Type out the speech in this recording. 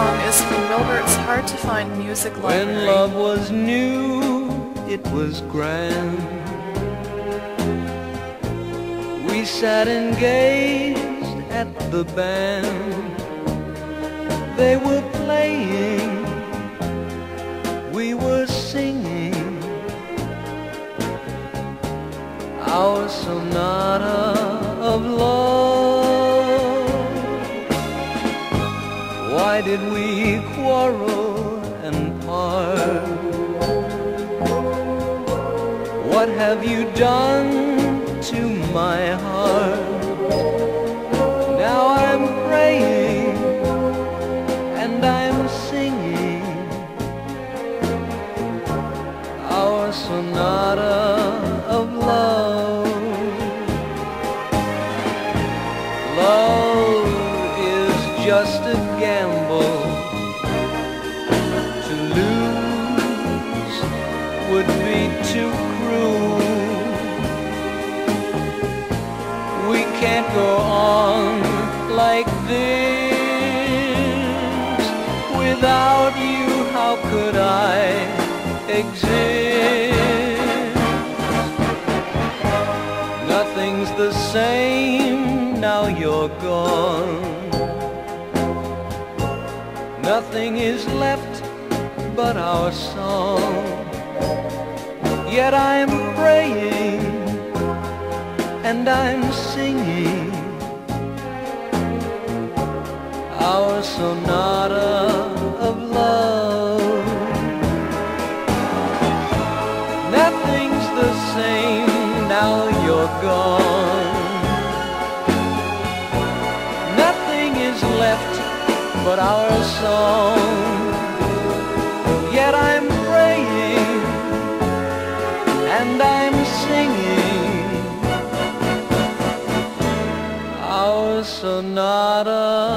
Albert, it's hard to find music library. When love was new, it was grand. We sat and gazed at the band. They were playing, we were singing our sonata of love. Why did we quarrel and part? What have you done to my heart? Now I'm praying and I'm singing our sonata just a gamble. To lose would be too cruel. We can't go on like this. Without you, how could I exist? Nothing's the same now you're gone. Nothing is left but our song. Yet I'm praying and I'm singing our sonata of love. Nothing's the same now you're gone. But our song. Yet I'm praying and I'm singing our sonata